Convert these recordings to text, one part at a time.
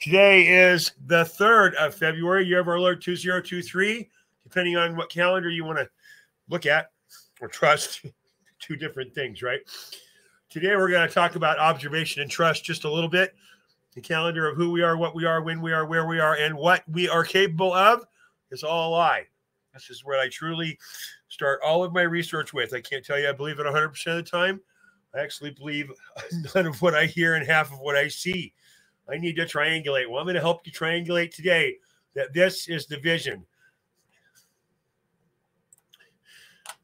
Today is the 3rd of February. You have our alert 2023, depending on what calendar you want to look at or trust. Two different things, right? Today, we're going to talk about observation and trust just a little bit. The calendar of who we are, what we are, when we are, where we are, and what we are capable of is all a lie. This is what I truly start all of my research with. I can't tell you I believe it 100% of the time. I actually believe none of what I hear and half of what I see. I need to triangulate. Well, I'm going to help you triangulate today that this is the vision.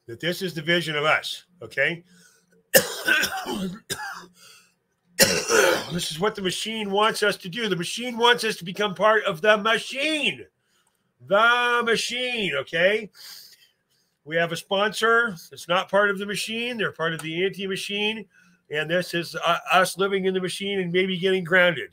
That this is the vision of us. Okay. this is what the machine wants us to do. The machine wants us to become part of the machine. The machine. Okay. We have a sponsor. It's not part of the machine. They're part of the anti machine. And this is uh, us living in the machine and maybe getting grounded.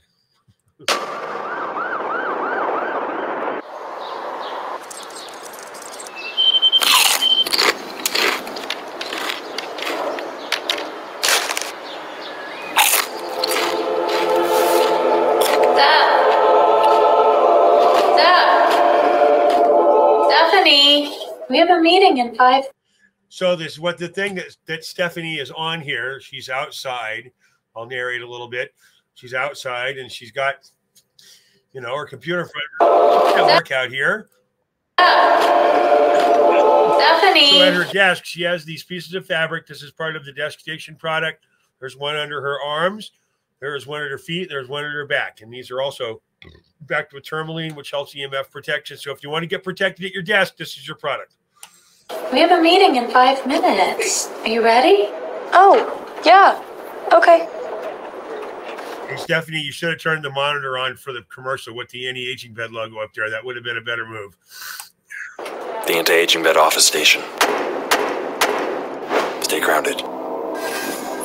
We have a meeting in five. So this what the thing that that Stephanie is on here. She's outside. I'll narrate a little bit. She's outside and she's got, you know, her computer front work out here. Stephanie. So at her desk, she has these pieces of fabric. This is part of the desk station product. There's one under her arms. There's one at her feet. There's one at her back. And these are also backed with tourmaline, which helps EMF protection. So if you want to get protected at your desk, this is your product. We have a meeting in five minutes. Are you ready? Oh, yeah. Okay. Hey, Stephanie, you should have turned the monitor on for the commercial with the anti-aging bed logo up there. That would have been a better move. The anti-aging bed office station. Stay grounded.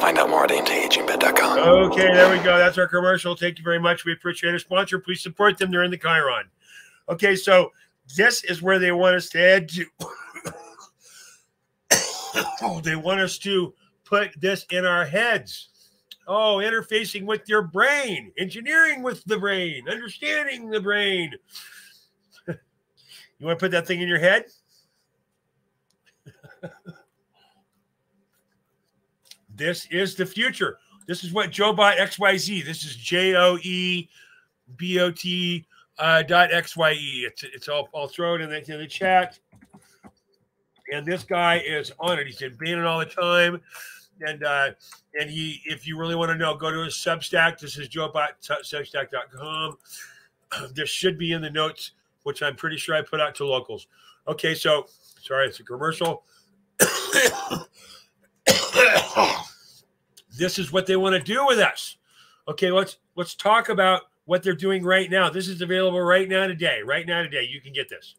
Find out more at antiagingbed.com. Okay, there we go. That's our commercial. Thank you very much. We appreciate our sponsor. Please support them. They're in the Chiron. Okay, so this is where they want us to add to. oh, they want us to put this in our heads. Oh, interfacing with your brain, engineering with the brain, understanding the brain. you want to put that thing in your head? this is the future. This is what JoeBot XYZ. This is J O E B O T uh, dot XYE. It's, it's all, I'll throw it in the, in the chat. And this guy is on it. He's been banning all the time. And uh, and he, if you really want to know, go to his Substack. This is joebot.substack.com. This should be in the notes, which I'm pretty sure I put out to locals. Okay, so sorry, it's a commercial. this is what they want to do with us. Okay, let's let's talk about what they're doing right now. This is available right now today. Right now today, you can get this.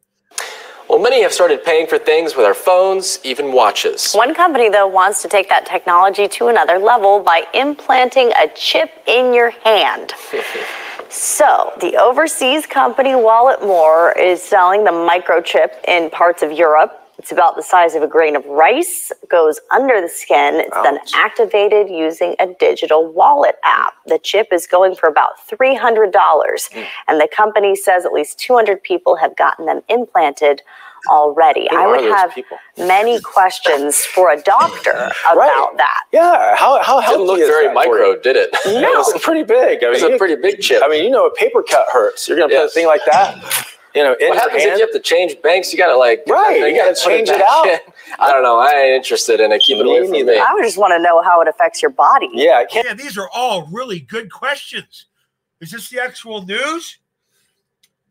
Well, many have started paying for things with our phones, even watches. One company, though, wants to take that technology to another level by implanting a chip in your hand. so, the overseas company Walletmor is selling the microchip in parts of Europe. It's about the size of a grain of rice, goes under the skin. It's then activated using a digital wallet app. The chip is going for about $300, hmm. and the company says at least 200 people have gotten them implanted already. Who I would have people? many questions for a doctor about that. Yeah, how how healthy Didn't look is very that for micro, you? did it? It was pretty big. I It was mean, a pretty big chip. I mean, you know, a paper cut hurts. You're gonna put Yes. a thing like that, you know, in what happens hand. if you have to change banks? You got to like, Right, you gotta change it back out. in. I don't know. I ain't interested in it. Keep it away from neither. me. I would just want to know how it affects your body. yeah, it can't. Yeah, these are all really good questions. Is this the actual news?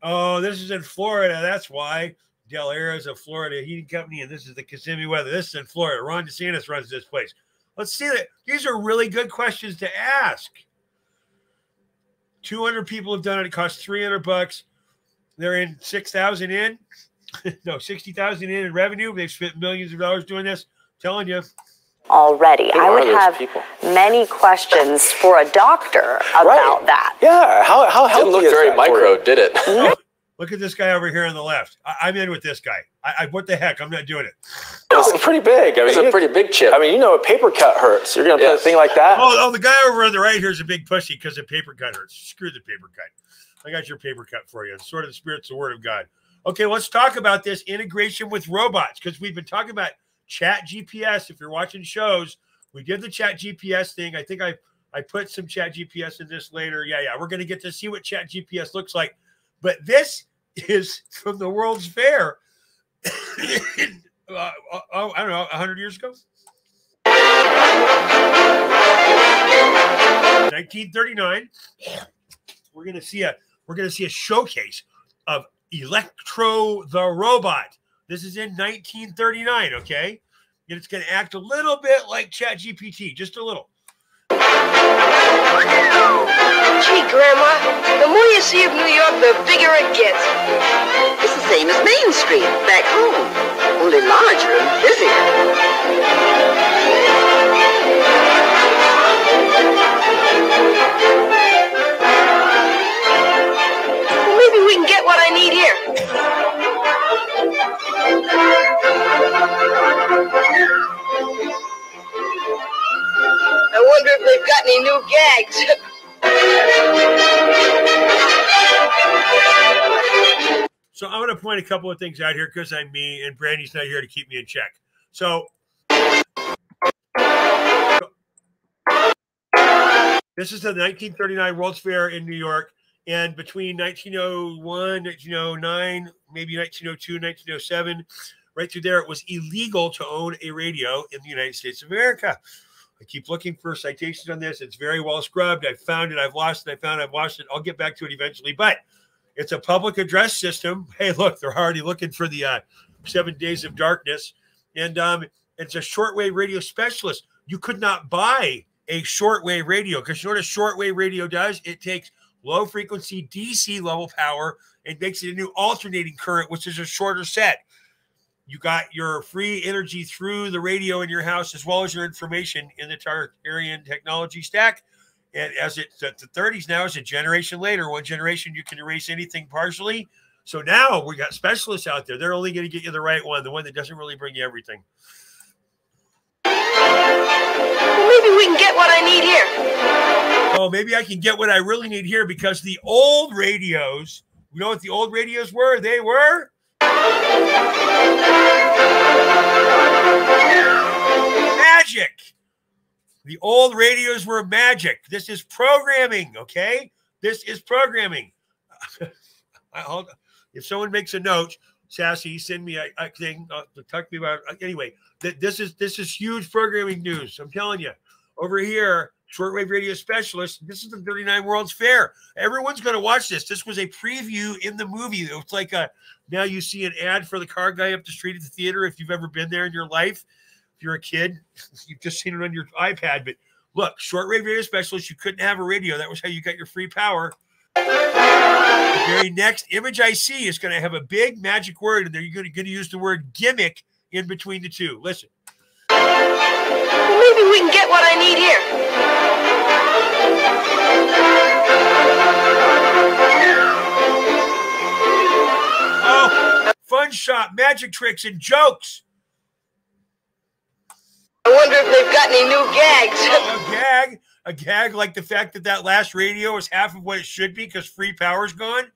Oh, this is in Florida. That's why. Del Air is a Florida heating company, and this is the Kissimmee weather. This is in Florida. Ron DeSantis runs this place. Let's see that. These are really good questions to ask. 200 people have done it. It costs 300 bucks. They're in 6,000 in. no, 60,000 in in revenue. They've spent millions of dollars doing this. telling you. Already, Who I would have people? many questions for a doctor about Right. that. Yeah, how how healthy Didn't look is very that micro, did it? Look at this guy over here on the left. I, I'm in with this guy. I, I what the heck? I'm not doing it. It's pretty big. I mean, It's a pretty big chip. I mean, you know, a paper cut hurts. You're gonna put a thing like that. Oh, oh, the guy over on the right here is a big pussy because the paper cut hurts. Screw the paper cut. I got your paper cut for you. Sort of the spirit's the word of God. Okay, let's talk about this integration with robots because we've been talking about chat GPS. If you're watching shows, we did the chat GPS thing. I think I I put some chat GPS in this later. Yeah, yeah. We're gonna get to see what chat GPS looks like. But this is from the World's Fair. uh, oh, I don't know, 100 years ago? 1939. We're gonna see a we're gonna see a showcase of Electro the robot. This is in 1939. Okay, and it's gonna act a little bit like ChatGPT, just a little. Gee, Grandma, the more you see of New York, the bigger it gets. It's the same as Main Street, back home, only larger and busier. I wonder if they've got any new gags. So I'm going to point a couple of things out here because I'm me and Brandy's not here to keep me in check. So this is the 1939 World's Fair in New York. And between 1901, 1909, maybe 1902, 1907, right through there, it was illegal to own a radio in the United States of America. I keep looking for citations on this. It's very well scrubbed. I found it. I've lost it. I found it. I've lost it. I'll get back to it eventually. But it's a public address system. Hey, look, they're already looking for the uh, seven days of darkness. And um, it's a shortwave radio specialist. You could not buy a shortwave radio because you know what a shortwave radio does? It takes low frequency DC level power and makes it a new alternating current, which is a shorter set. You got your free energy through the radio in your house, as well as your information in the Tartarian technology stack. And as it's at the 30s now, it's a generation later. One generation, you can erase anything partially. So now we got specialists out there. They're only going to get you the right one, the one that doesn't really bring you everything. Well, maybe we can get what I need here. Oh, maybe I can get what I really need here because the old radios, you know what the old radios were? They were magic. The old radios were magic. This is programming, okay? This is programming. If someone makes a note, sassy, send me a, a thing uh, talk to me about. Anyway, th- this is this is huge programming news. I'm telling you. Over here, shortwave radio specialist. This is the 39 World's Fair. Everyone's going to watch this. This was a preview in the movie. It was like a now you see an ad for the car guy up the street at the theater. If you've ever been there in your life, if you're a kid, you've just seen it on your iPad. But look, shortwave radio specialist. You couldn't have a radio. That was how you got your free power. The very next image I see is going to have a big magic word, and they're going to use the word gimmick in between the two. Listen. Maybe we can get what I need here. Shop, magic tricks, and jokes. I wonder if they've got any new gags. a gag, a gag like the fact that that last radio is half of what it should be because free power's gone.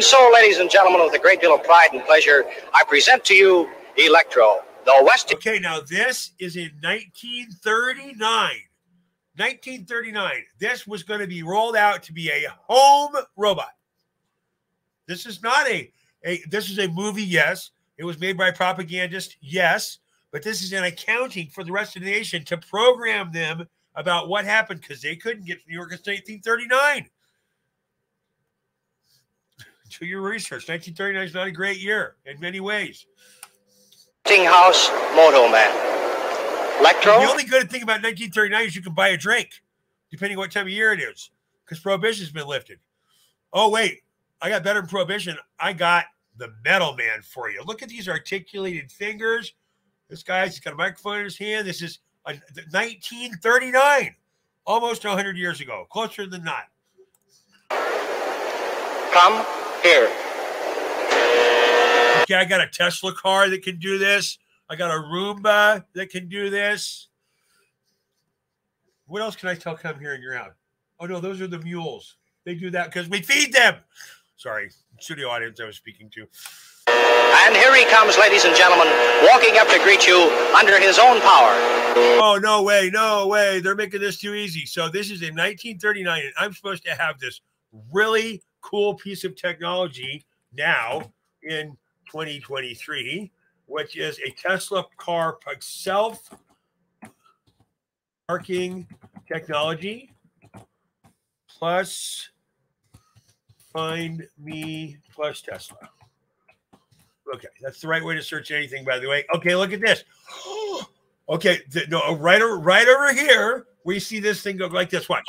And so, ladies and gentlemen, with a great deal of pride and pleasure, I present to you Electro, the West. Okay, now this is in 1939. 1939. This was going to be rolled out to be a home robot. This is not a, a this is a movie, yes. It was made by propagandists, yes, but this is an accounting for the rest of the nation to program them about what happened because they couldn't get to New York until 1939. Do your research. 1939 is not a great year in many ways. House Moto Man. Electro? The only good thing about 1939 is you can buy a drink, depending on what time of year it is, because prohibition's been lifted. Oh wait, I got better than prohibition. I got the Metal Man for you. Look at these articulated fingers. This guy's got a microphone in his hand. This is a, 1939, almost 100 years ago, closer than not. Come here. Okay, I got a Tesla car that can do this. I got a Roomba that can do this. What else can I tell come here and you're out? Oh no, those are the mules. They do that because we feed them. Sorry, studio audience I was speaking to. And here he comes, ladies and gentlemen, walking up to greet you under his own power. Oh no way, no way. They're making this too easy. So this is in 1939, and I'm supposed to have this really cool piece of technology now in 2023, which is a Tesla car self parking technology plus find me plus Tesla. Okay, that's the right way to search anything, by the way. Okay, look at this. okay, no, uh, right over, right over here, we see this thing go like this. Watch.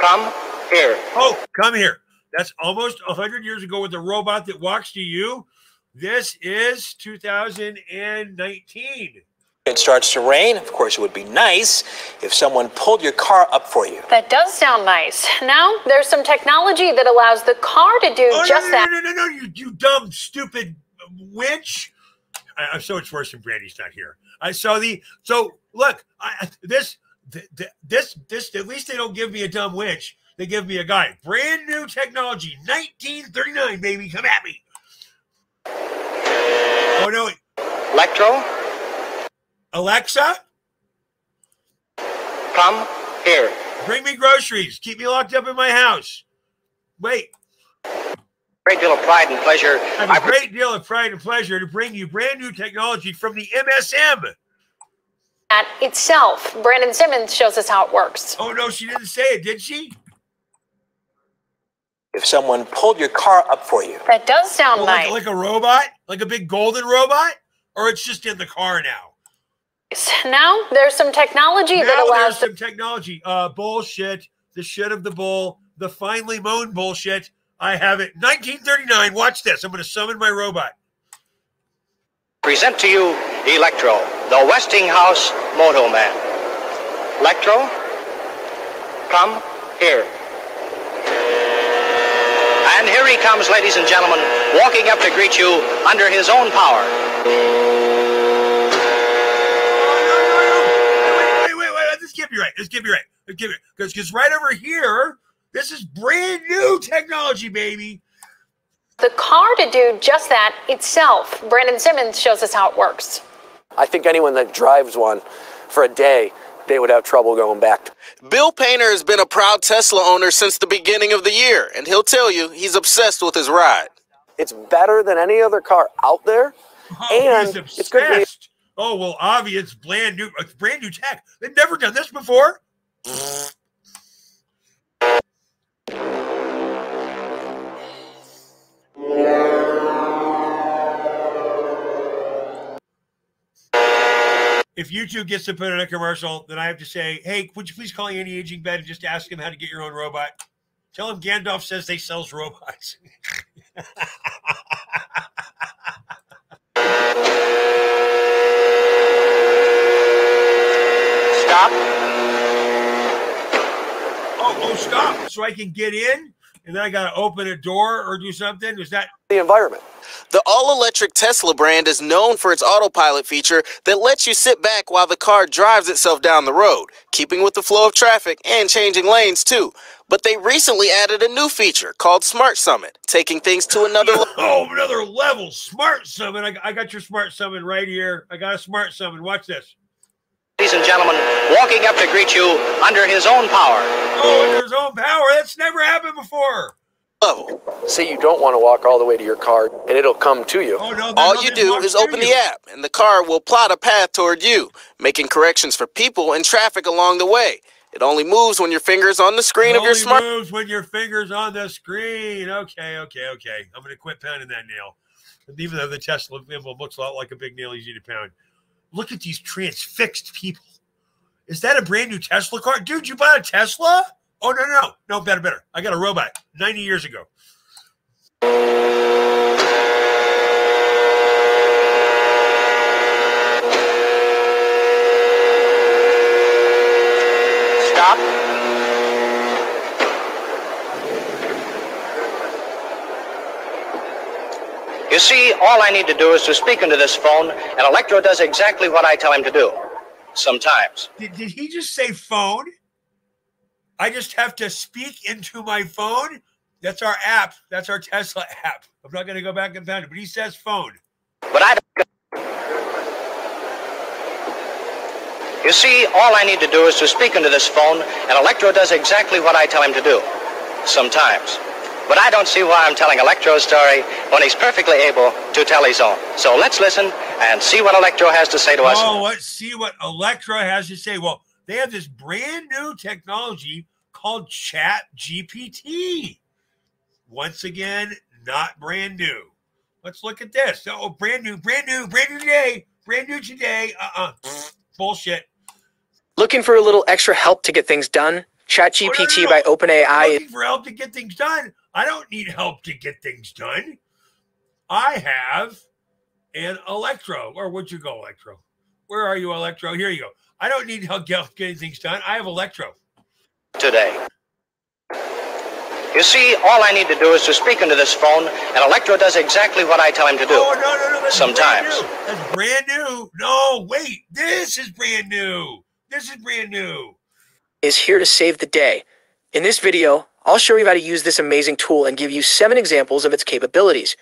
Come here. Oh, come here. That's almost 100 years ago with the robot that walks to you. This is 2019. It starts to rain. Of course, it would be nice if someone pulled your car up for you. That does sound nice. Now, there's some technology that allows the car to do Oh, just no, that. no, no, no, no, you, you dumb, stupid witch. I, I'm so it's worse than Brandy's not here. I saw the, so look, I, I- this, th- th- this, this, at least they don't give me a dumb witch. They give me a guy. Brand new technology, 1939, baby. Come at me. Oh, no. Electro? Alexa, Come here. bring me groceries. Keep me locked up in my house. Wait, Great deal of pride and pleasure. I have a great deal of pride and pleasure to bring you brand new technology from the MSM. That itself. Brandon Simmons shows us how it works. Oh, no, she didn't say it, did she? If someone pulled your car up for you. That does sound Well, nice. like, like a robot? Like a big golden robot? Or it's just in the car now? Now, there's some technology that Now there's allows the some technology. Uh, bullshit. The shit of the bull. The finely mown bullshit. I have it. 1939. Watch this. I'm going to summon my robot. Present to you Electro, the Westinghouse Moto Man. Electro? Come here. And here he comes, ladies and gentlemen, walking up to greet you under his own power. Wait, wait, wait, wait. This can't be right. This can't be right. This can't be Because because right over here, this is brand new technology, baby. the car to do just that itself. Brandon Simmons shows us how it works. I think anyone that drives one for a day, they would have trouble going back. Bill Painter has been a proud Tesla owner since the beginning of the year, and he'll tell you he's obsessed with his ride. It's better than any other car out there, Oh, and he's it's good to be obsessed. Oh well, obvious, it's brand new, it's brand new tech. They've never done this before. If YouTube gets to put in a commercial, then I have to say, "Hey, would you please call the anti-aging bed and just ask him how to get your own robot?" Tell him Gandalf says they sells robots. Stop. Oh, oh, stop! So I can get in, and then I got to open a door or do something. Is that? The environment. The all electric Tesla brand is known for its autopilot feature that lets you sit back while the car drives itself down the road, keeping with the flow of traffic and changing lanes too. But they recently added a new feature called Smart Summon, taking things to another level. Oh, another level. Smart summon. I, I got your smart summon right here. I got a smart summon. Watch this. Ladies and gentlemen, walking up to greet you under his own power. Oh, and there's own power. That's never happened before. Level. Say you don't want to walk all the way to your car, and it'll come to you. Oh no! All you do is open you. the app, and the car will plot a path toward you, making corrections for people and traffic along the way. It only moves when your finger's on the screen of your Only smart. moves when your fingers on the screen. Okay, okay, okay. I'm gonna quit pounding that nail. Even though the Tesla emblem looks a lot like a big nail, easy to pound. Look at these transfixed people. Is that a brand new Tesla car? Dude, you bought a Tesla? Oh, no, no, no. No, better, better. I got a robot 90 years ago. Stop. You see, all I need to do is to speak into this phone, and Electro does exactly what I tell him to do. Sometimes. Did, did he just say phone? I just have to speak into my phone? That's our app. That's our Tesla app. I'm not going to go back and find it, but he says phone. But I. You see, all I need to do is to speak into this phone, and Electro does exactly what I tell him to do. Sometimes. But I don't see why I'm telling Electro's story when he's perfectly able to tell his own. So let's listen and see what Electro has to say to us. Oh, let's see what Electra has to say. Well, they have this brand new technology called Chat GPT. Once again, not brand new. Let's look at this. Oh, brand new, brand new, brand new today, brand new today. Uh uh Bullshit. Looking for a little extra help to get things done? ChatGPT Oh, no, no, by no. OpenAI Looking for help to get things done. I don't need help to get things done. I have an Electro. Or would you go, Electro? Where are you, Electro? Here you go. I don't need help getting things done. I have Electro. today. You see, all I need to do is to speak into this phone, and Electro does exactly what I tell him to do. Oh, no, no, no. That's Sometimes. Brand. That's brand new. No, wait. This is brand new. This is brand new. is here to save the day. In this video, I'll show you how to use this amazing tool and give you seven examples of its capabilities.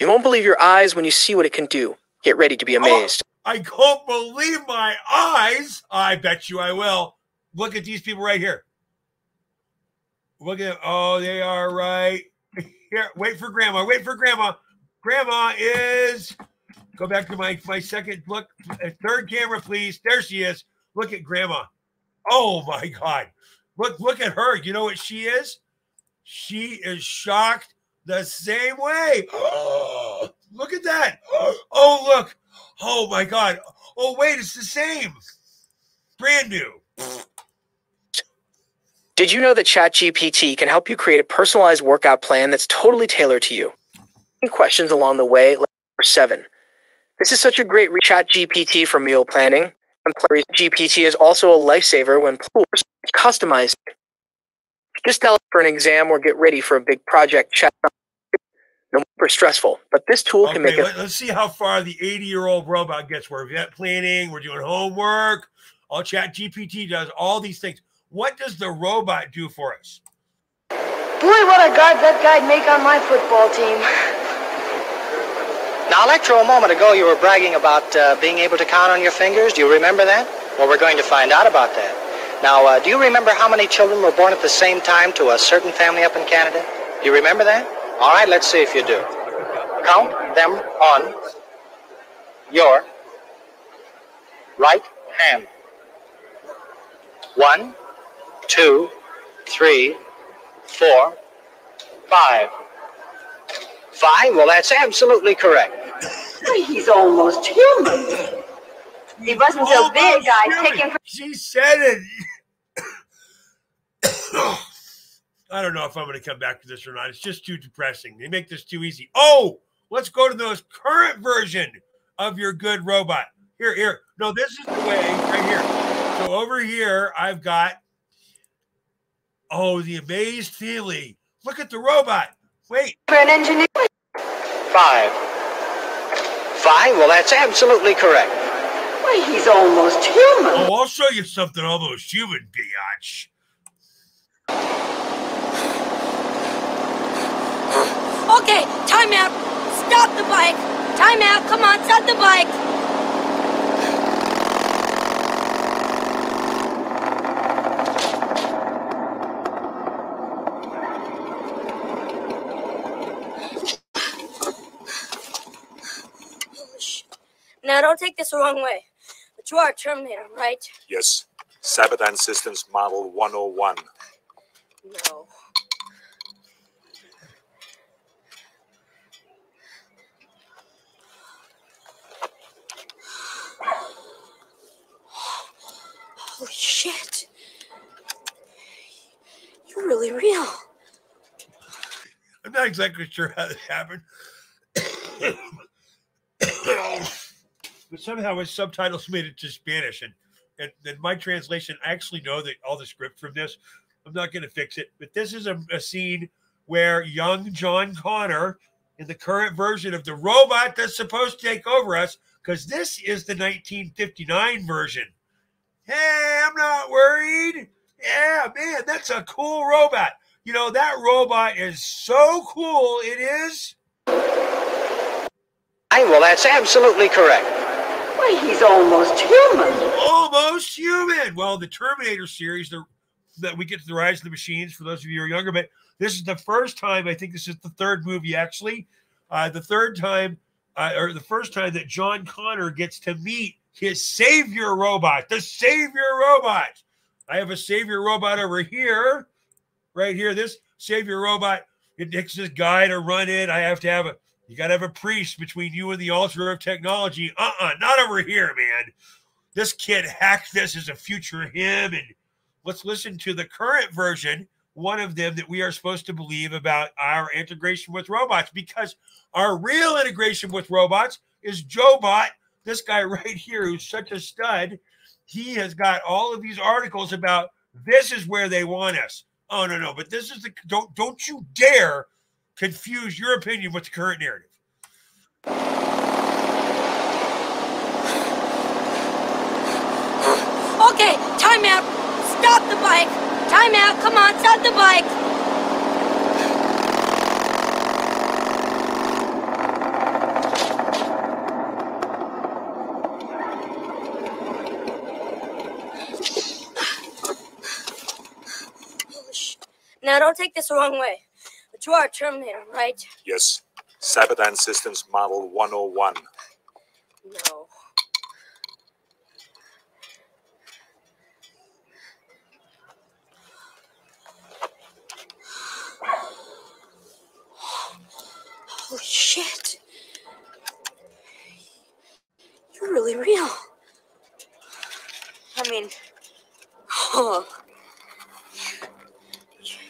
You won't believe your eyes when you see what it can do. Get ready to be amazed. I can't believe my eyes. I bet you I will. Look at these people right here. Look at oh, they are right here. Wait for grandma. Wait for grandma. Grandma is go back to my my second look. uh, Third camera, please. There she is. Look at grandma. Oh my god. Look, look at her. You know what she is? She is shocked the same way. Oh, look at that. Oh, look. Oh my god. Oh, wait, it's the same. Brand new. Did you know that ChatGPT can help you create a personalized workout plan that's totally tailored to you? Questions along the way? Number seven. This is such a great re- ChatGPT for meal planning. And GPT is also a lifesaver when poors customize. Just tell it for an exam or get ready for a big project. Chat no more stressful, but this tool can make Okay, it let, us see how far the 80 year old robot gets. We're vet planning, we're doing homework. All chat GPT does all these things. What does the robot do for us? Boy, what a guard that guy'd make on my football team. Now, Electro, a moment ago you were bragging about uh, being able to count on your fingers. Do you remember that? Well, we're going to find out about that. Now, uh, do you remember how many children were born at the same time to a certain family up in Canada? Do you remember that? All right, let's see if you do. Count them on your right hand. One, two, three, four, five. Five? Well, that's absolutely correct. He's almost human. He wasn't so big, I'd take him for... She said it. I don't know if I'm going to come back to this or not. It's just too depressing. They make this too easy. Oh, let's go to the most current version of your good robot. Here, here. No, this is the way right here. So over here, I've got oh the amazed Feely. Look at the robot. Wait. For an engineer. Five. Five? Well, that's absolutely correct. Why, he's almost human. Oh, I'll show you something almost human, biatch. Okay, time out. Stop the bike. Time out. Come on, stop the bike. Now, don't take this the wrong way. But you are a Terminator, right? Yes. Cyberdyne Systems Model 101. No. Holy shit. You're really real. I'm not exactly sure how this happened. but somehow his subtitles made it to Spanish. And, and then my translation, I actually know that all the script from this. I'm not going to fix it. But this is a, a scene where young John Connor, in the current version of the robot that's supposed to take over us, because this is the 1959 version. Hey, I'm not worried. Yeah, man, that's a cool robot. You know, that robot is so cool. It is. I, well, that's absolutely correct. Why, he's almost human. Almost human. Well, the Terminator series, the, that we get to the Rise of the Machines, for those of you who are younger, but this is the first time, I think this is the third movie actually, uh, the third time, uh, or the first time that John Connor gets to meet his savior robot, the savior robot. I have a savior robot over here, right here. This savior robot, it takes this guy to run it. I have to have a, you got to have a priest between you and the altar of technology. Uh uh not over here, man. This kid hacked this as a future him. And let's listen to the current version, one of them that we are supposed to believe about our integration with robots, because our real integration with robots is Joe-Bot, this guy right here who's such a stud. He has got all of these articles about this is where they want us. Oh no, no, but this is the don't don't you dare confuse your opinion with the current narrative. Okay, time out. Stop the bike. Time out. Come on, stop the bike. Now, don't take this the wrong way, but you are a Terminator, right? Yes. Cyberdyne Systems Model 101. No. Holy shit. You're really real. I mean, oh.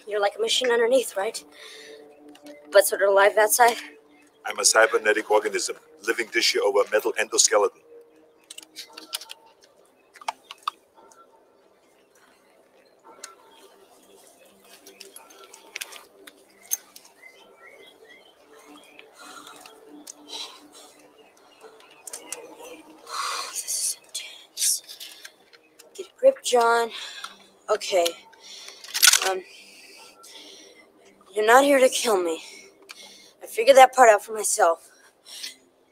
You're like a machine underneath, right? But sort of alive outside? I'm a cybernetic organism, living tissue over a metal endoskeleton. This is intense. Get a grip, John. Okay. Um, you're not here to kill me. I figured that part out for myself.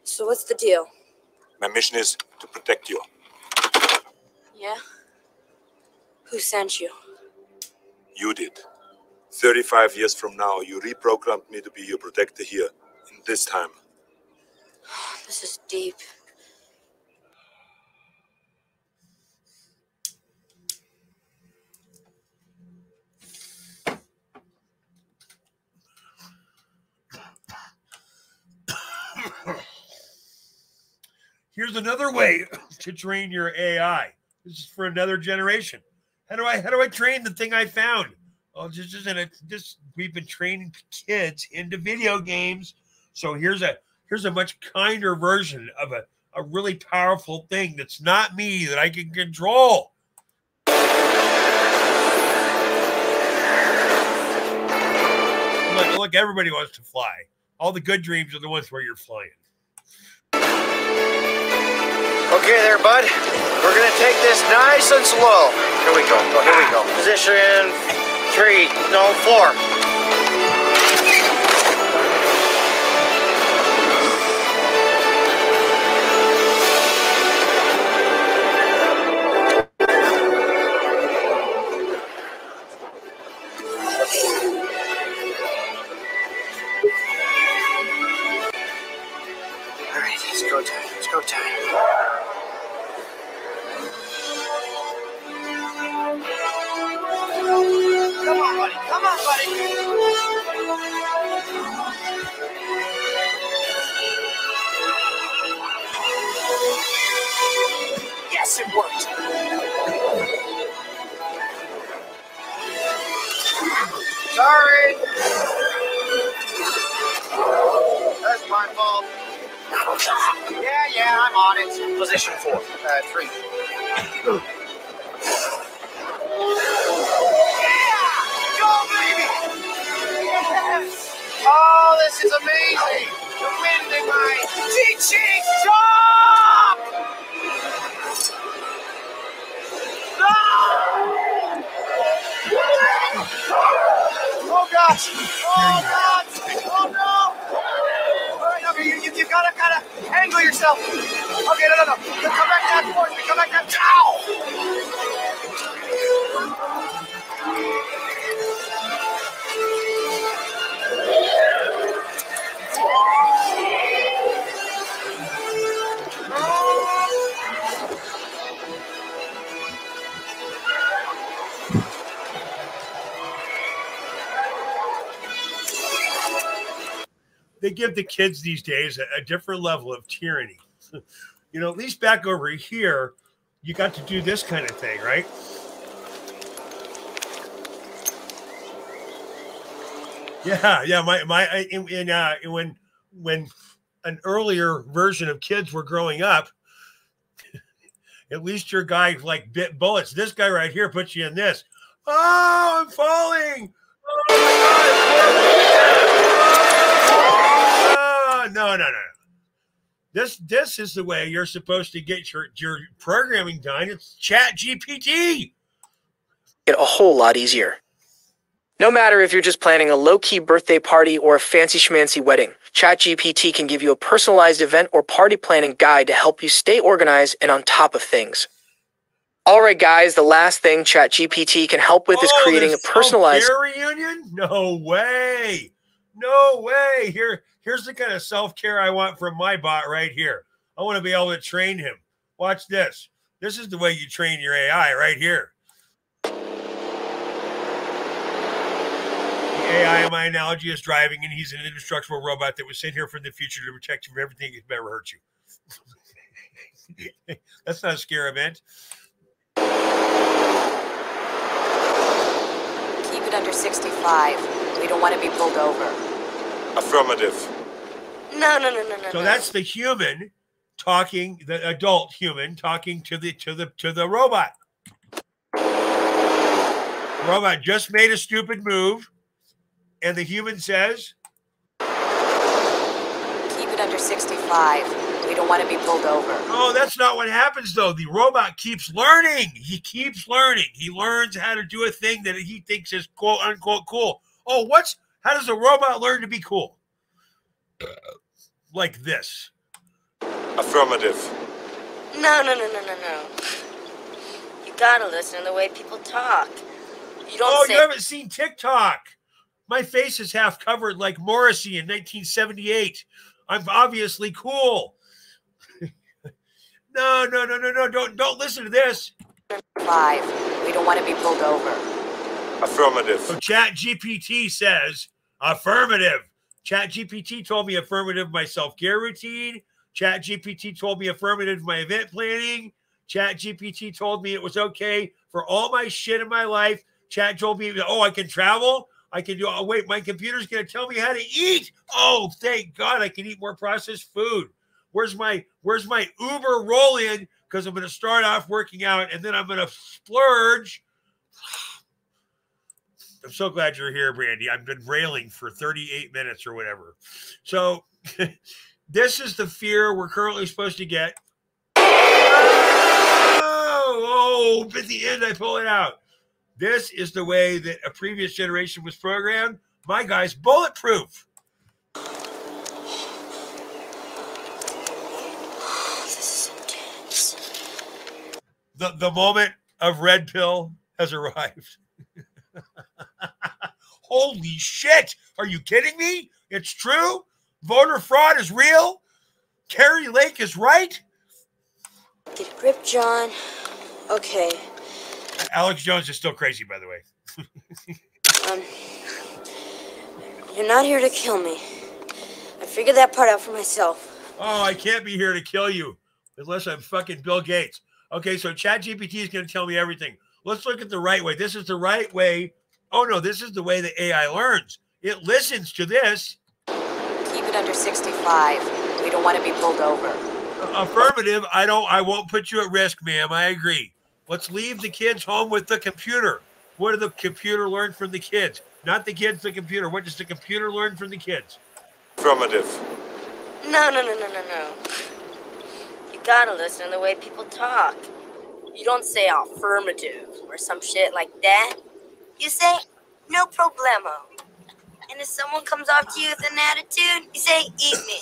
So what's the deal? My mission is to protect you. Yeah? Who sent you? You did. 35 years from now, you reprogrammed me to be your protector here, in this time. This is deep. Here's another way to train your AI. This is for another generation. How do I how do I train the thing I found? Oh, just in a just we've been training kids into video games. So here's a here's a much kinder version of a, a really powerful thing that's not me that I can control. Look, look, everybody wants to fly. All the good dreams are the ones where you're flying. Okay there, bud. We're gonna take this nice and slow. Here we go. Here we go. Position three, no, four. Oh god! Oh no! All right, okay, you, you, you gotta gotta angle yourself. Okay, no, no, no. Come back towards me. Come back down. Ow! They give the kids these days a, a different level of tyranny. you know, at least back over here, you got to do this kind of thing, right? Yeah, yeah. My my in uh when when an earlier version of kids were growing up, at least your guy like bit bullets. This guy right here puts you in this. Oh, I'm falling. Oh, no, no, no, no. This this is the way you're supposed to get your your programming done. It's Chat GPT. Get a whole lot easier. No matter if you're just planning a low key birthday party or a fancy schmancy wedding, ChatGPT can give you a personalized event or party planning guide to help you stay organized and on top of things. All right, guys, the last thing ChatGPT can help with is Oh, creating a personalized. reunion. No way. No way. Here, here's the kind of self care I want from my bot right here. I want to be able to train him. Watch this. This is the way you train your AI right here. The AI in my analogy is driving, and he's an indestructible robot that was sent here from the future to protect you from everything that could ever hurt you. That's not a scare event. Keep it under 65. We don't want to be pulled over. Affirmative. No, no, no, no, no. So no. that's the human talking, the adult human talking to the to the to the robot. Robot just made a stupid move, and the human says, Keep it under 65. We don't want to be pulled over. "Oh, that's not what happens though. The robot keeps learning. He keeps learning. He learns how to do a thing that he thinks is quote unquote cool. Oh, what's how does a robot learn to be cool? Like this. Affirmative. No, no, no, no, no, no. You gotta listen to the way people talk. You don't Oh, say. you haven't seen TikTok. My face is half covered like Morrissey in 1978. I'm obviously cool. no, no, no, no, no. Don't don't listen to this. Five. We don't want to be pulled over. Affirmative. So Chat GPT says affirmative. Chat GPT told me affirmative my self-care routine. Chat GPT told me affirmative my event planning. Chat GPT told me it was okay for all my shit in my life. Chat told me, oh, I can travel. I can do. Oh, wait, my computer's gonna tell me how to eat. Oh, thank God, I can eat more processed food. Where's my Where's my Uber roll in? Because I'm gonna start off working out and then I'm gonna splurge. I'm so glad you're here, Brandy. I've been railing for 38 minutes or whatever. So, this is the fear we're currently supposed to get. Oh, oh, at the end, I pull it out. This is the way that a previous generation was programmed. My guy's bulletproof. The, the moment of red pill has arrived. Holy shit. Are you kidding me? It's true. Voter fraud is real. Kari Lake is right. Get a grip, John. Okay. Alex Jones is still crazy, by the way. Um, you're not here to kill me. I figured that part out for myself. Oh, I can't be here to kill you unless I'm fucking Bill Gates. Okay, so ChatGPT is going to tell me everything. Let's look at the right way. This is the right way Oh no, this is the way the AI learns. It listens to this. Keep it under 65. We don't want to be pulled over. Affirmative. I don't. I won't put you at risk, ma'am. I agree. Let's leave the kids home with the computer. What did the computer learn from the kids? Not the kids, the computer. What does the computer learn from the kids? Affirmative. No, no, no, no, no, no. You gotta listen to the way people talk. You don't say affirmative or some shit like that. You say no problemo. And if someone comes up to you with an attitude, you say eat me.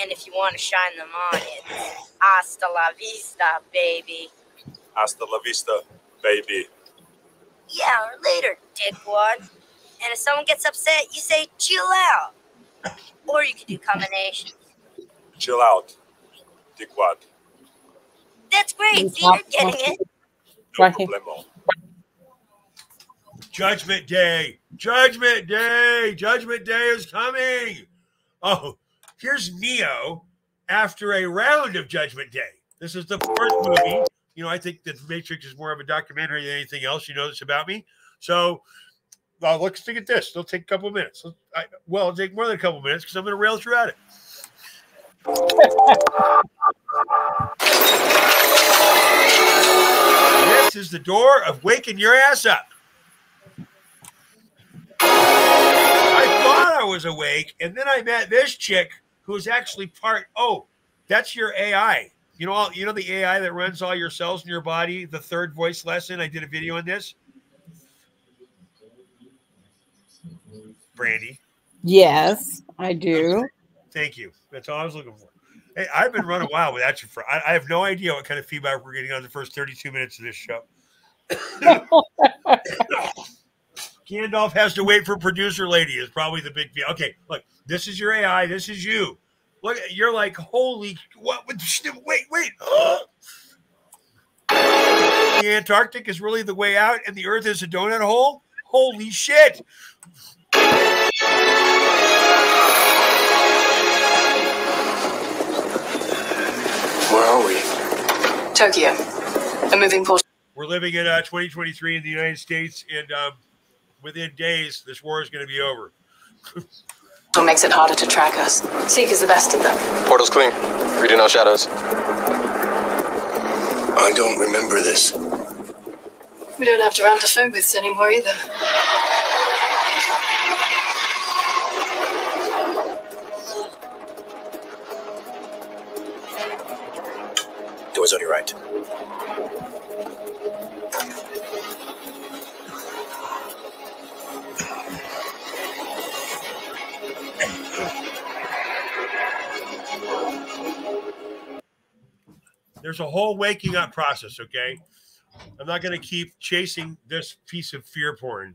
And if you want to shine them on, it's hasta la vista, baby. Hasta la vista, baby. Yeah, or later, dickwad. And if someone gets upset, you say chill out. Or you could do combinations. Chill out. Dickwad. That's great. See, you're getting it. No problemo. Judgment Day. Judgment Day. Judgment Day is coming. Oh, here's Neo after a round of Judgment Day. This is the fourth movie. You know, I think that Matrix is more of a documentary than anything else. You know this about me. So, well, let's look at this. It'll take a couple of minutes. I, well, it'll take more than a couple of minutes because I'm going to rail through at it. This is the door of waking your ass up. I thought I was awake, and then I met this chick who's actually part. Oh, that's your AI. You know, all, you know the AI that runs all your cells in your body. The third voice lesson. I did a video on this. Brandy, Yes, I do. Thank you. That's all I was looking for. Hey, I've been running wild without you for. I, I have no idea what kind of feedback we're getting on the first 32 minutes of this show. Gandalph has to wait for producer lady is probably the big deal. Okay, look, this is your AI. This is you. Look, you're like, holy, what? Wait, wait. the Antarctic is really the way out, and the Earth is a donut hole. Holy shit! Where are we? Tokyo. A moving portal. We're living in uh, 2023 in the United States, and um, within days, this war is going to be over. makes it harder to track us. Seek is the best of them. Portal's clean. Reading no shadows. I don't remember this. We don't have to run to phone booths anymore either. Doors on your right. There's a whole waking up process, okay? I'm not going to keep chasing this piece of fear porn.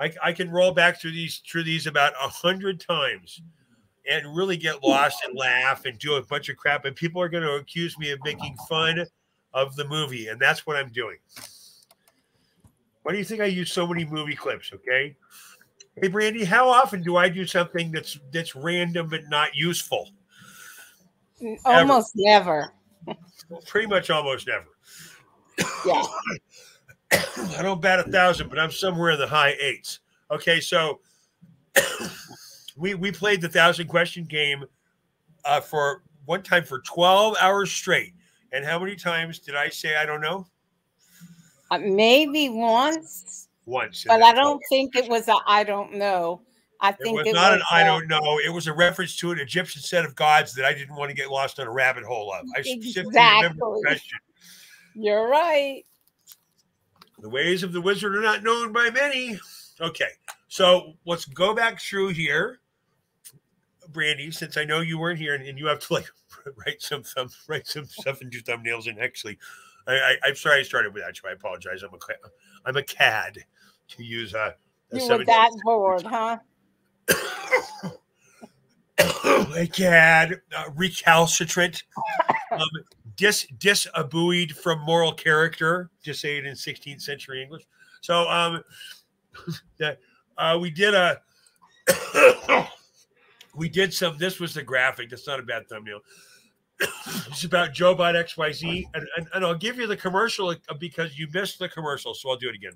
I, I can roll back through these through these about a hundred times and really get lost and laugh and do a bunch of crap. And people are going to accuse me of making fun of the movie, and that's what I'm doing. Why do you think I use so many movie clips? Okay. Hey Brandy, how often do I do something that's that's random but not useful? Almost never. Pretty much almost never. Yeah. I don't bat a thousand, but I'm somewhere in the high eights. Okay, so we we played the thousand question game uh, for one time for 12 hours straight. And how many times did I say I don't know? Uh, maybe once, Once. but I don't think it was a I don't know. I It think was not an I don't know. It was a reference to an Egyptian set of gods that I didn't want to get lost on a rabbit hole of. I specifically remember the Exactly. question. You're right. The ways of the wizard are not known by many. Okay, so let's go back through here, Brandy. Since I know you weren't here and, and you have to like write some thumb, write some stuff and do thumbnails. And actually, I, I, I'm sorry I started without you. I apologize. I'm a I'm a cad to use uh, a You were 17 that bored, huh? a cad, uh, recalcitrant, um, dis disabued from moral character, to say it in 16th century English. So, um, that uh, we did a we did some. This was the graphic. That's not a bad thumbnail. it's about Joe Bot XYZ, and, and and I'll give you the commercial uh, because you missed the commercial, so I'll do it again.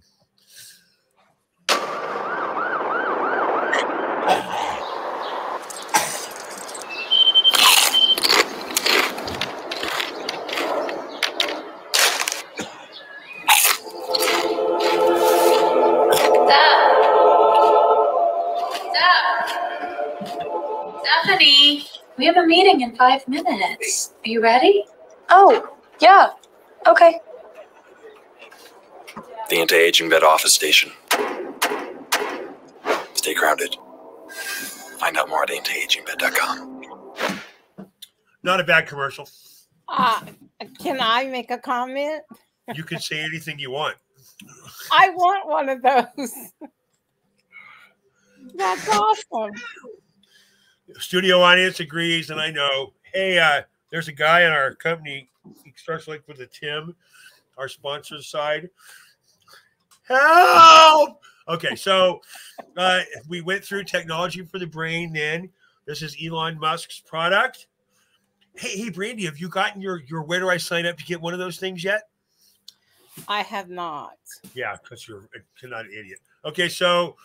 In five minutes. Are you ready? Oh, yeah. Okay. The anti-aging bed office station. Stay grounded. Find out more at antiagingbed.com. Not a bad commercial. Uh, can I make a comment? You can say anything you want. I want one of those. That's awesome. Studio audience agrees, and I know. Hey, uh, there's a guy in our company. He starts like with a Tim, our sponsor side. Help! Okay, so uh, we went through technology for the brain. Then this is Elon Musk's product. Hey, hey, Brandy, have you gotten your your where do I sign up to get one of those things yet? I have not. Yeah, because you're, you're not an idiot. Okay, so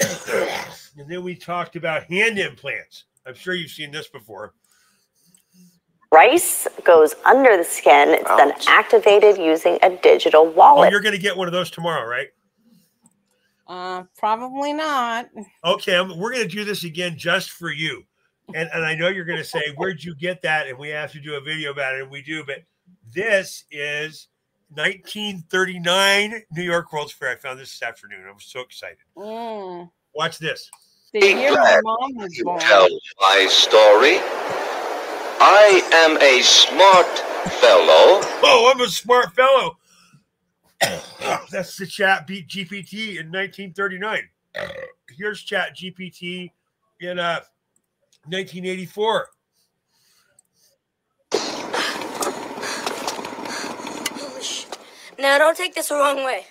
and then we talked about hand implants. I'm sure you've seen this before. Rice goes under the skin. It's then activated using a digital wallet. Oh, you're going to get one of those tomorrow, right? Uh, probably not. Okay, I'm, we're going to do this again just for you. And, and I know you're going to say, Where'd you get that? And we have to do a video about it. And we do. But this is 1939 New York World's Fair. I found this this afternoon. I'm so excited. Mm. Watch this. The year my mom was born. tell my story. I am a smart fellow. Oh, I'm a smart fellow. That's the chat beat GPT in 1939. Here's chat GPT in uh, 1984. Holy shit. Now, don't take this the wrong way,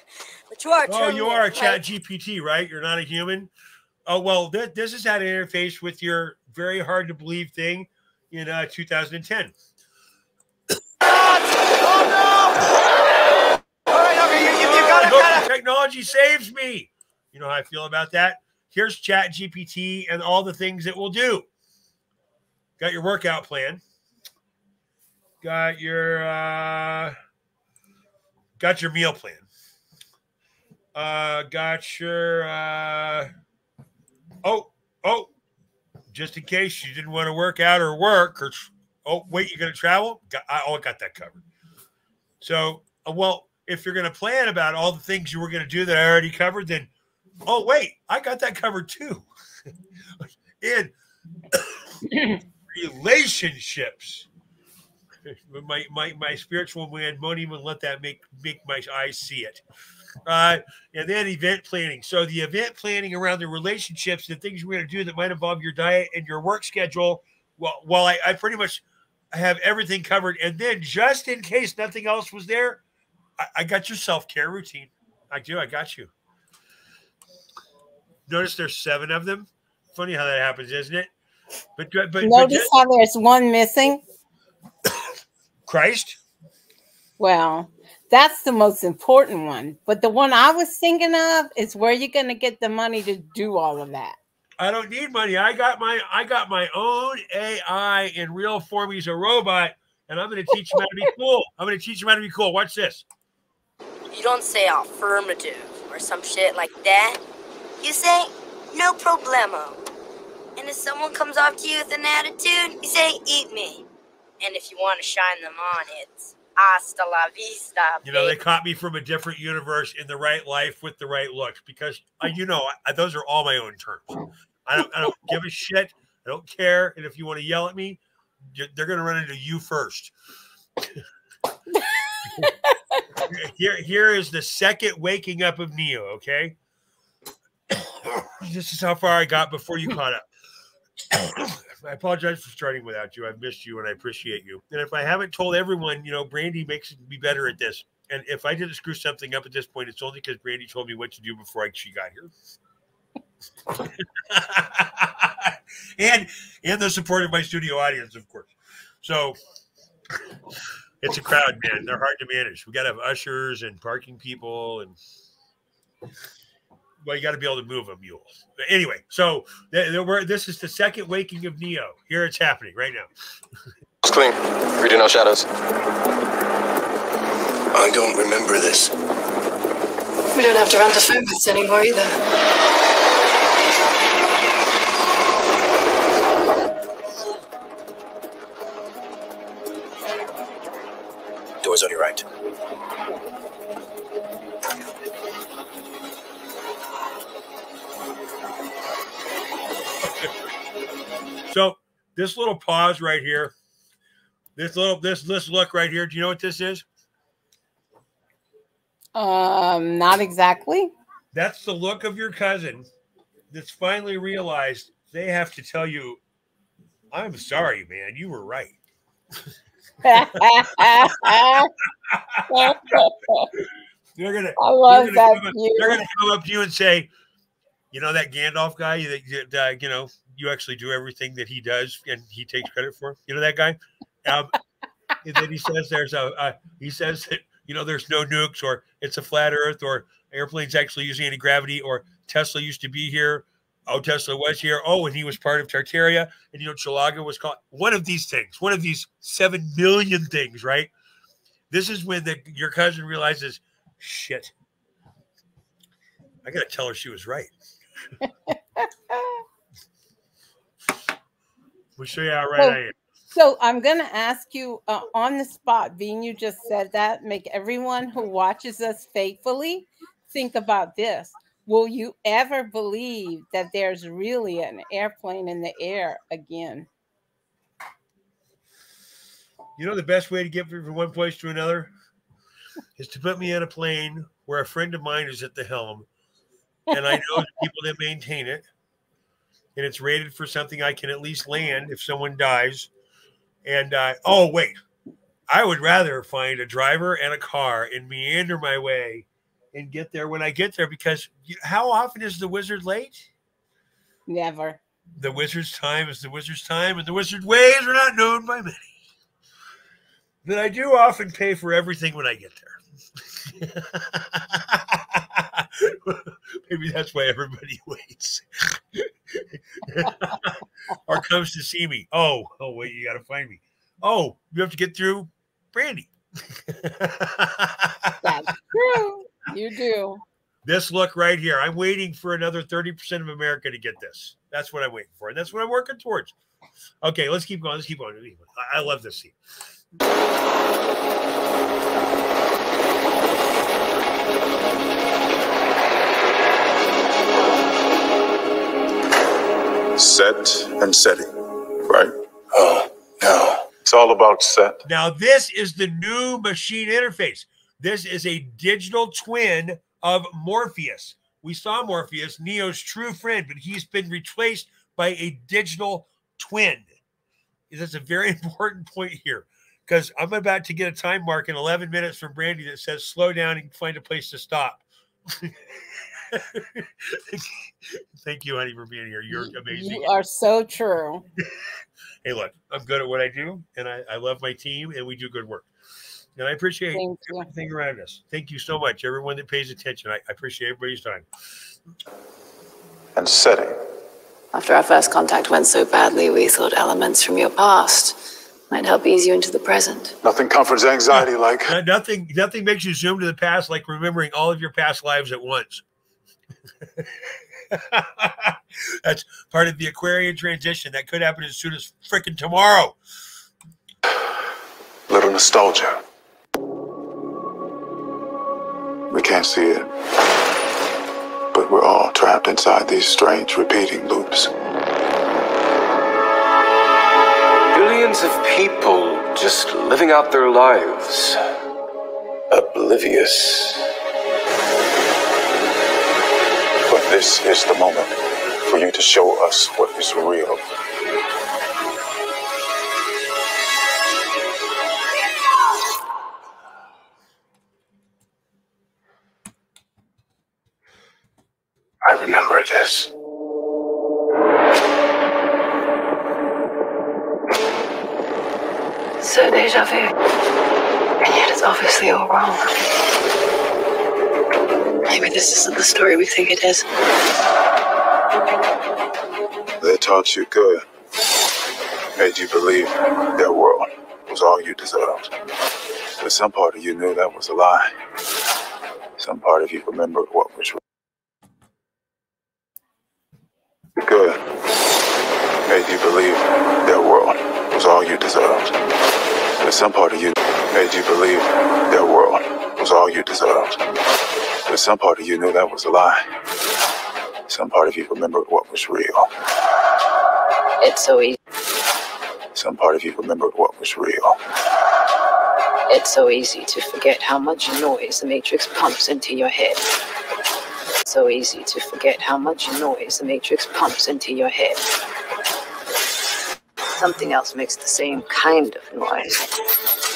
but you are. Oh, telling you are a like, chat GPT, right? You're not a human. Oh, well, th- this is how to interface with your very hard to believe thing in uh, 2010. Look, technology saves me. You know how I feel about that? Here's Chat GPT and all the things it will do. Got your workout plan. Got your uh got your meal plan. Uh got your uh oh oh just in case you didn't want to work out or work or oh wait you're gonna travel? Got, I, oh, I got that covered. So uh, well if you're gonna plan about all the things you were gonna do that I already covered then oh wait I got that covered too. In relationships my, my my spiritual man won't even let that make make my eyes see it uh, and then event planning. So the event planning around the relationships, the things we're going to do that might involve your diet and your work schedule. Well, well, I, I pretty much have everything covered. And then just in case nothing else was there, I, I got your self care routine. I do. I got you. Notice there's seven of them. Funny how that happens, isn't it? But but, but Notice how there's one missing. Christ. Well, that's the most important one. But the one I was thinking of is where you're going to get the money to do all of that. I don't need money. I got my I got my own AI in real form. He's a robot, and I'm going to teach him how to be cool. I'm going to teach him how to be cool. Watch this. You don't say affirmative or some shit like that. You say no problemo. And if someone comes up to you with an attitude, you say eat me. And if you want to shine them on, it's hasta la vista. You know, they caught me from a different universe in the right life with the right looks because I, you know, I, those are all my own terms. I don't, I don't give a shit. I don't care. And if you want to yell at me, they're going to run into you first. here, here is the second waking up of Neo. Okay, this is how far I got before you caught up. I apologize for starting without you. I've missed you and I appreciate you. And if I haven't told everyone, you know, Brandy makes me better at this. And if I didn't screw something up at this point, it's only because Brandy told me what to do before I, she got here. and and the support of my studio audience, of course. So it's a crowd, man. They're hard to manage. We got to have ushers and parking people, and well, you got to be able to move a mule. But anyway, so th- th- we're, this is the second waking of Neo. Here it's happening right now. It's clean. Reading no shadows. I don't remember this. We don't have to run to phone booths anymore either. This little pause right here, this little this this look right here. Do you know what this is? Um, not exactly. That's the look of your cousin that's finally realized they have to tell you, I'm sorry, man, you were right. They're gonna, I love they're gonna that come up- they're gonna come up to you and say, you know that Gandalph guy that that, uh, you know you actually do everything that he does and he takes credit for. You know that guy. Um, and then he says there's a uh, he says that you know there's no nukes or it's a flat Earth or airplanes actually using anti gravity or Tesla used to be here. Oh, Tesla was here. Oh, and he was part of Tartaria. And you know, Chalaga was called one of these things, one of these seven million things, right? This is when the, your cousin realizes, shit, I got to tell her she was right. we'll show you how right So- I am. So I'm going to ask you uh, on the spot, being you just said that, make everyone who watches us faithfully think about this. Will you ever believe that there's really an airplane in the air again? You know the best way to get me from one place to another is to put me on a plane where a friend of mine is at the helm, and I know the people that maintain it, and it's rated for something I can at least land if someone dies. And uh, oh wait, I would rather find a driver and a car and meander my way and get there when I get there because how often is the wizard late? Never. The wizard's time is the wizard's time, and the wizard's ways are not known by many. But I do often pay for everything when I get there. Maybe that's why everybody waits or comes to see me. Oh, oh, wait, you got to find me. Oh, you have to get through Brandy. That's true. You do. This look right here. I'm waiting for another 30% of America to get this. That's what I'm waiting for. And that's what I'm working towards. Okay, let's keep going. Let's keep going. Let's keep going. I, I love this scene. Set and setting, right? Oh, no. It's all about set. Now, this is the new machine interface. This is a digital twin of Morpheus. We saw Morpheus, Neo's true friend, but he's been replaced by a digital twin. That's a very important point here because I'm about to get a time mark in 11 minutes from Brandy that says slow down and find a place to stop. Thank you, honey, for being here. You're amazing. You are so true. hey, look, I'm good at what I do, and I, I love my team, and we do good work. And I appreciate Thank you. everything around us. Thank you so much, everyone that pays attention. I, I appreciate everybody's time. And setting. After our first contact went so badly, we thought elements from your past might help ease you into the present. Nothing comforts anxiety like. No- nothing, nothing makes you zoom to the past like remembering all of your past lives at once. That's part of the Aquarian transition. That could happen as soon as freaking tomorrow. Little nostalgia. We can't see it. But we're all trapped inside these strange repeating loops. Billions of people just living out their lives. Oblivious. This is the moment for you to show us what is real. I remember this. So deja vu. And yet it's obviously all wrong. Maybe this isn't the story we think it is. They taught you good. Made you believe their world was all you deserved. But some part of you knew that was a lie. Some part of you remembered what was. Good. Made you believe their world was all you deserved. But some part of you made you believe their world was all you deserved. But some part of you knew that was a lie. Some part of you remembered what was real. It's so easy. Some part of you remembered what was real. It's so easy to forget how much noise the Matrix pumps into your head. It's so easy to forget how much noise the Matrix pumps into your head. Something else makes the same kind of noise.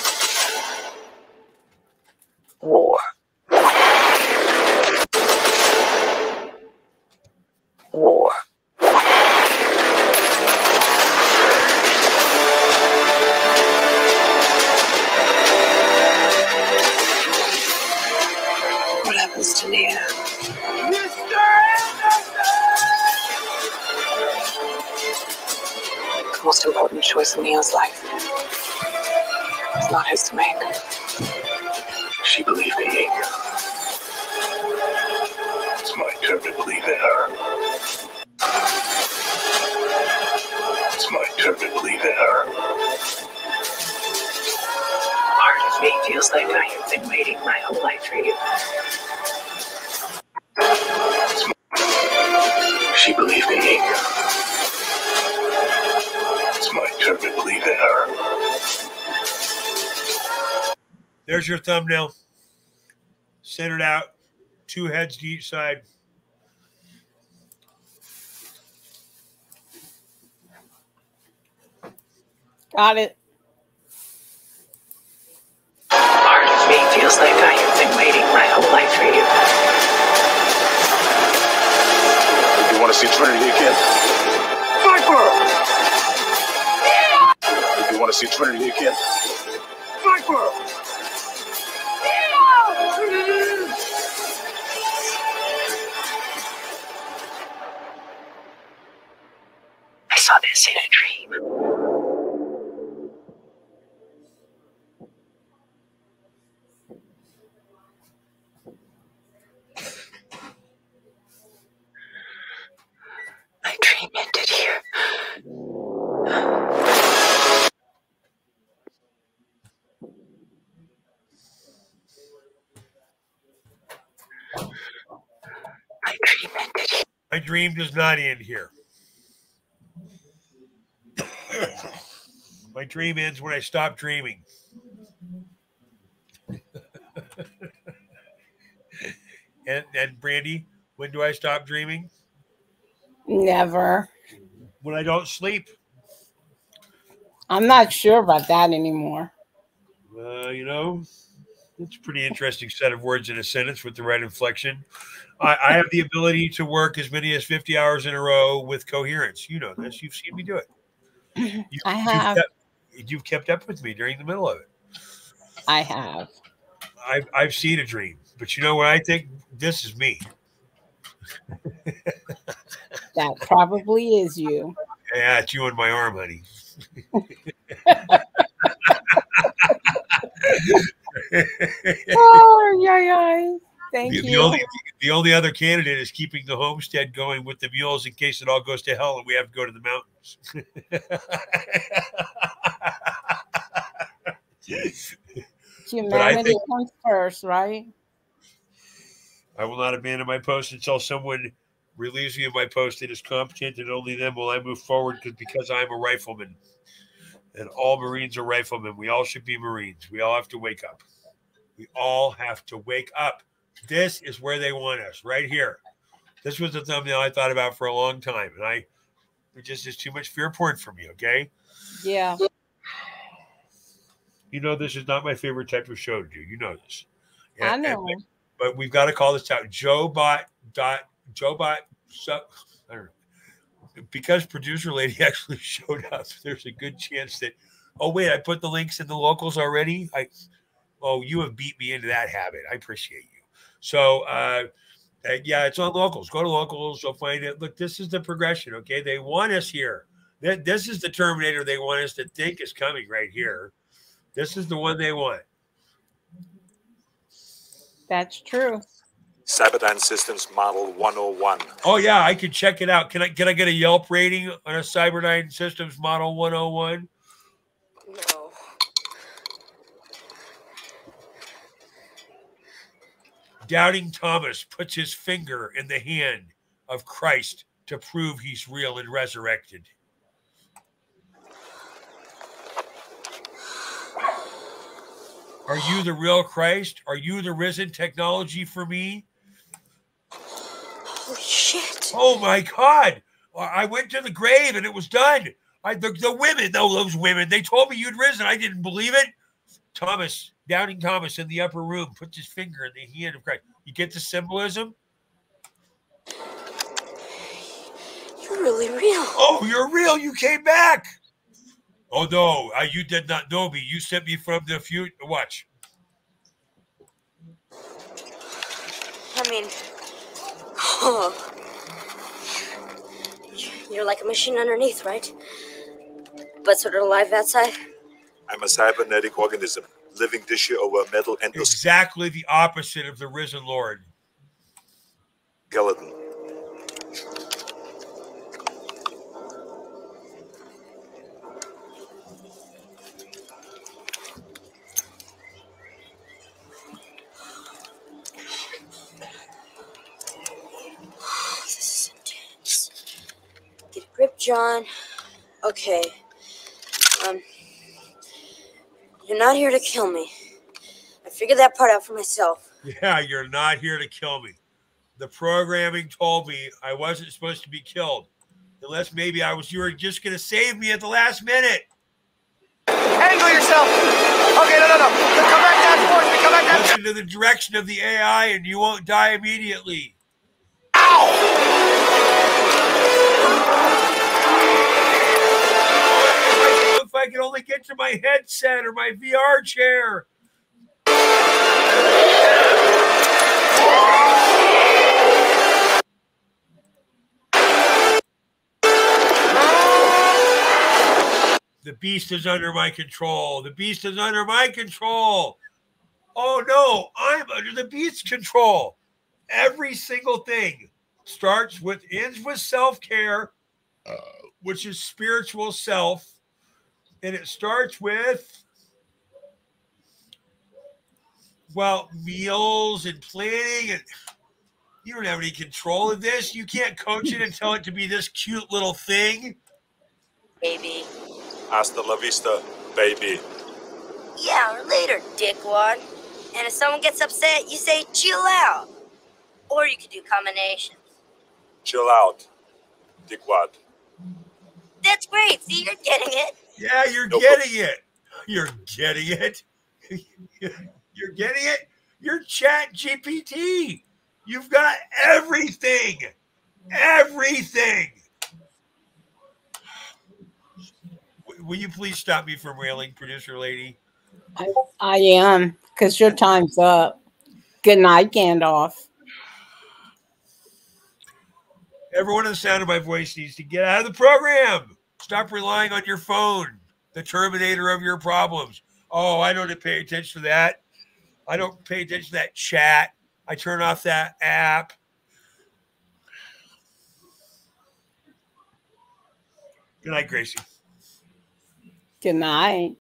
There's your thumbnail. Centered out, two heads to each side. Got it. Part of me feels like I have been waiting my whole life for you. If you want to see Trinity again? Viper! You want to see Trinity again? Viper! This in a dream. My dream ended here. My dream ended here. My dream does not end here. My dream ends when I stop dreaming. and and Brandy, when do I stop dreaming? Never. When I don't sleep. I'm not sure about that anymore. Uh, you know, it's a pretty interesting set of words in a sentence with the right inflection. I, I have the ability to work as many as 50 hours in a row with coherence. You know this. You've seen me do it. You, I you've have. You've kept up with me during the middle of it. I have. I've, I've seen a dream, but you know what? I think this is me. That probably is you. Yeah, it's you on my arm, honey. oh, yeah, yeah. Thank the, you. the only the only other candidate is keeping the homestead going with the mules in case it all goes to hell and we have to go to the mountains. Humanity think- comes first, right? I will not abandon my post until someone relieves me of my post that is competent, and only then will I move forward because because I'm a rifleman, and all Marines are riflemen. We all should be Marines. We all have to wake up. We all have to wake up. This is where they want us, right here. This was the thumbnail I thought about for a long time, and I it just is too much fear porn for me. Okay, Yeah. you know this is not my favorite type of show to do. You know this. I And- and- know. but we've got to call this out. Joe Bot dot Joe Bot so, I don't know. Because producer lady actually showed up, there's a good chance that oh wait, I put the links in the locals already. I oh you have beat me into that habit. I appreciate you. So uh uh, yeah, it's on locals. Go to locals. You'll find it. Look, this is the progression. Okay, they want us here. Th- This is the Terminator they want us to think is coming right here. This is the one they want. That's true. Cyberdyne Systems Model 101. Oh yeah, I can check it out. Can I can I get a Yelp rating on a Cyberdyne Systems Model 101? No. Doubting Thomas puts his finger in the hand of Christ to prove he's real and resurrected. Are you the real Christ? Are you the risen technology for me? Holy shit. Oh my God. I went to the grave and it was done. I, the, the women, though, those women, they told me you'd risen. I didn't believe it. Thomas, Doubting Thomas in the upper room, puts his finger in the hand of Christ. You get the symbolism? You're really real. Oh, you're real. You came back. Oh, no, I, you did not know me. You sent me from the future. Watch. I mean, oh, you're like a machine underneath, right? But sort of alive outside. I'm a cybernetic organism, living tissue over a metal endoskeleton. Exactly the opposite of the risen Lord. This is intense. Get grip, John. Okay. Um, you're not here to kill me. I figured that part out for myself. Yeah, you're not here to kill me. The programming told me I wasn't supposed to be killed. Unless maybe I was you were just gonna save me at the last minute. Angle yourself. Okay, no, no, no. Come back down towards me. Come back down. Listen to the direction of the AI and you won't die immediately. If I could only get to my headset or my VR chair. The beast is under my control. The beast is under my control. Oh no, I'm under the beast's control. Every single thing starts with ends with self-care, uh, which is spiritual self, and it starts with well, meals and planning and you don't have any control of this. You can't coach it and tell it to be this cute little thing. Baby. Hasta la vista, baby. Yeah, or later, dickwad. And if someone gets upset, you say chill out. Or you could do combinations. Chill out, Dick dickwad. That's great. See, you're getting it. Yeah, you're getting it. You're getting it. You're getting it. You're Chat GPT. You've got everything. Everything. Will you please stop me from railing, producer lady? I, I am, because your time's up. Good night, Gandalph. Everyone in the sound of my voice needs to get out of the program. Stop relying on your phone, the terminator of your problems. Oh, I don't pay attention to that. I don't pay attention to that chat. I turn off that app. Good night, Gracie. Good night.